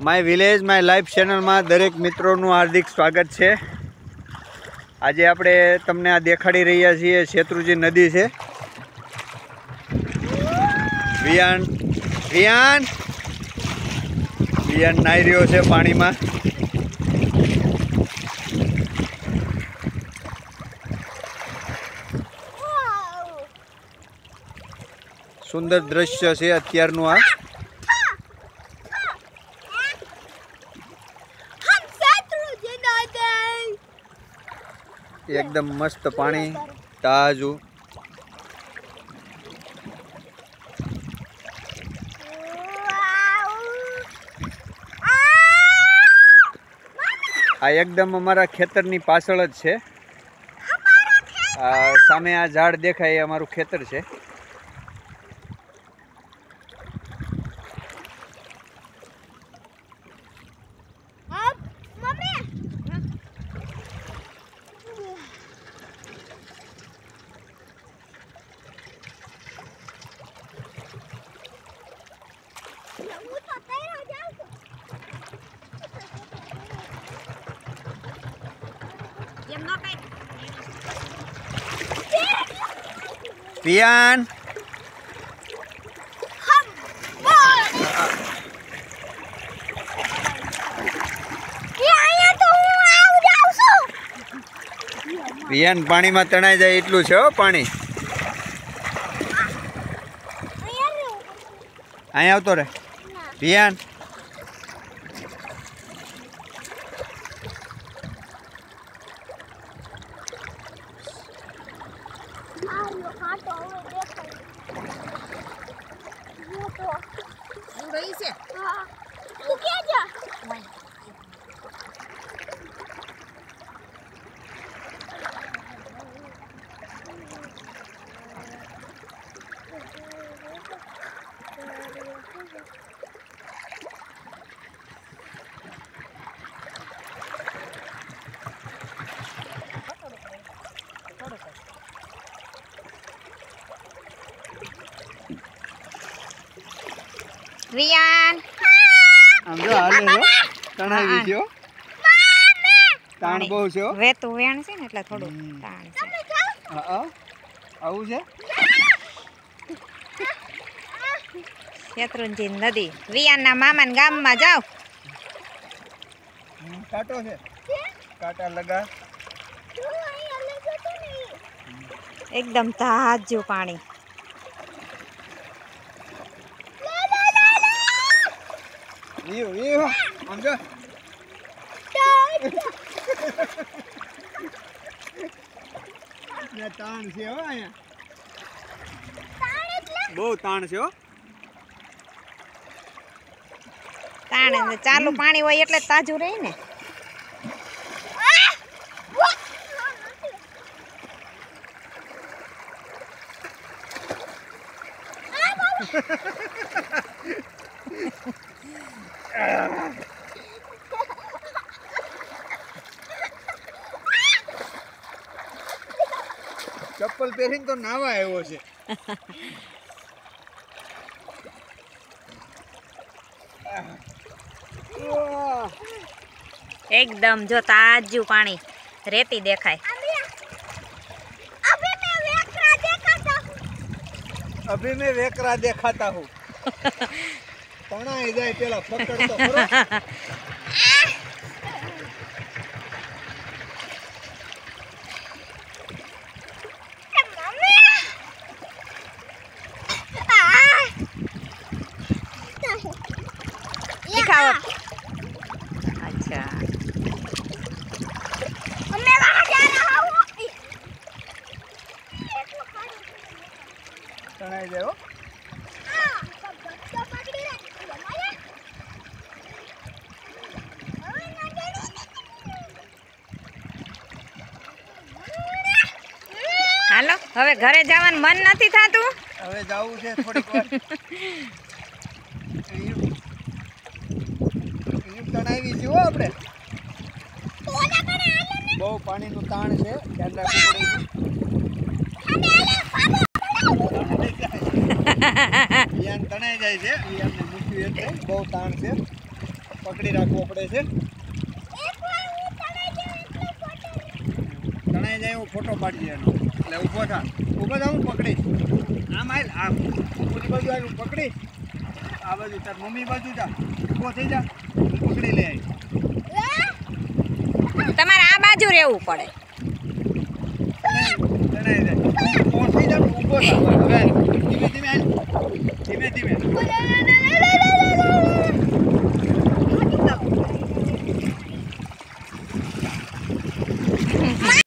My village, my life ચેનલમાં દરેક મિત્રોનું હાર્દિક સ્વાગત છે. આજે આપણે તમને આ દેખાડી રહ્યા છીએ શેત્રુજી નદી છે. વિયાન વિયાન! વિયાન નાહી રહ્યો છે પાણીમાં. સુંદર દ્રશ્ય છે અત્યારનું આ. એકદમ મસ્ત પાણી, તાજું. આ એકદમ અમારા ખેતરની પાછળ જ છે. સામે આ ઝાડ દેખાય, એ અમારું ખેતર છે. કઈ પિયાન પાણીમાં તણાઈ જાય એટલું છે હો પાણી. અહીંયા અહીંયા આવતો રે ના પિયાન આ રહ્યો કાંટો હવે દેખાય મોટો ઉડઈ છે હા તું ક્યાં જા રિયાન આમ જો હાલે છે તણાવી ગયો તાણ બહુ છે હો. વેતું વેણ છે ને એટલે થોડું. તાણ છે. હા, હા. આવું છે? શેત્રુંજી નદી. રિયાનના મામાના ગામમાં જાઓ. કાંટો છે. કાંટા લગા. એકદમ તાજું પાણી. ઈયો આમ જો ને તાણ છે હો અહીંયા બહુ તાણ છે હો તાણ ને ચાલુ પાણી હોય એટલે તાજું રહે ને. ચપ્પલ પહેરીને તો નાવા આવ્યો છે. એકદમ જો તાજું પાણી રેતી દેખાય. અભી મેં વેકરા દેખાતા. હું. તણાઈ જાય પેલા પકડ તો ખરો દિખાવો અચ્છા मैं वहां जा रहा हूँ તણાઈ જાય હવે ઘરે જવાનું મન નથી થતું? હવે જવું છે થોડીક તણાવી છે આપણે. બહુ પાણીનું તાણ છે ધ્યાન તણાઈ જાય છે બહુ તાણ છે. પકડી રાખવો પડે છે એકવાર હું તણાઈ જાઉં એટલે ફોટો તણાઈ હું ફોટો પાડી એનો એટલે ઊભો થા. ઊભો થા હું પકડીશ. આમ આય આમ. ઓલી બાજુ આવી હું પકડીશ. આ બાજુ તાર મમ્મી બાજુ જા. ઊભો થઈ જા. હું પકડી લે તમારે આ બાજુ રહેવું પડે. ધીમે ધીમે. ધીમે ધીમે.